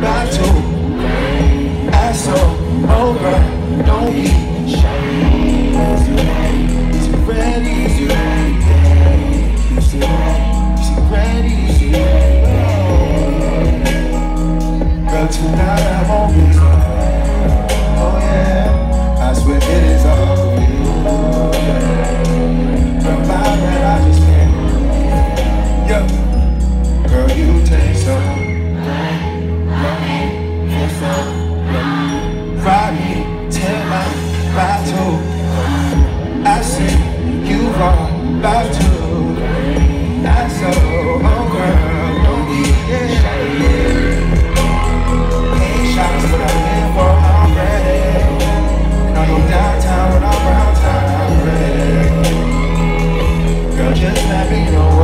battle. Asshole over, don't be you ready? Ready? Girl, tonight I won't be Oh yeah, I swear it is all you. From I just can't. Girl, you taste so. Robbie, tear my battle. I say you are about to That's all, oh girl, don't be ashamed. I'm ready And I downtown when I'm around I'm ready Girl, just let me know.